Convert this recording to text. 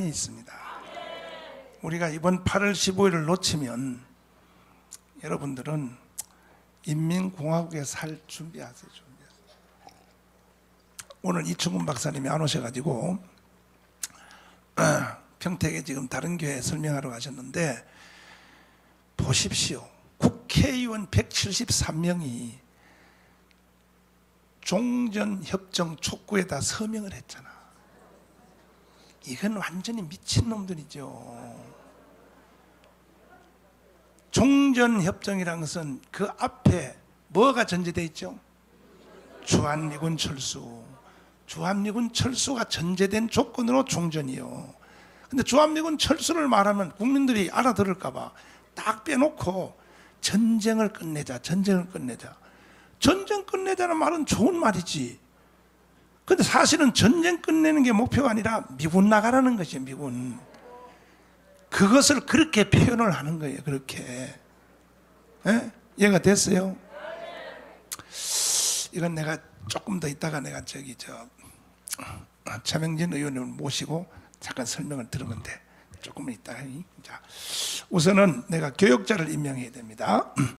있습니다. 우리가 이번 8월 15일을 놓치면 여러분들은 인민공화국에 살 준비하세요. 준비하세요. 오늘 이충근 박사님이 안 오셔가지고 어, 평택에 지금 다른 교회 설명하러 가셨는데 보십시오. 국회의원 173명이 종전협정 촉구에다 서명을 했잖아. 이건 완전히 미친놈들이죠. 종전협정이라는 것은 그 앞에 뭐가 전제되어 있죠? 주한미군 철수. 주한미군 철수가 전제된 조건으로 종전이요. 근데 주한미군 철수를 말하면 국민들이 알아들을까봐 딱 빼놓고 전쟁을 끝내자, 전쟁을 끝내자. 전쟁 끝내자는 말은 좋은 말이지. 근데 사실은 전쟁 끝내는 게 목표가 아니라 미군 나가라는 것이에요, 미군. 그것을 그렇게 표현을 하는 거예요, 그렇게. 예? 이해가 됐어요? 이건 내가 조금 더 있다가 내가 저기 저 차명진 의원님을 모시고 잠깐 설명을 들으면 돼. 조금만 있다가. 자, 우선은 내가 교역자를 임명해야 됩니다.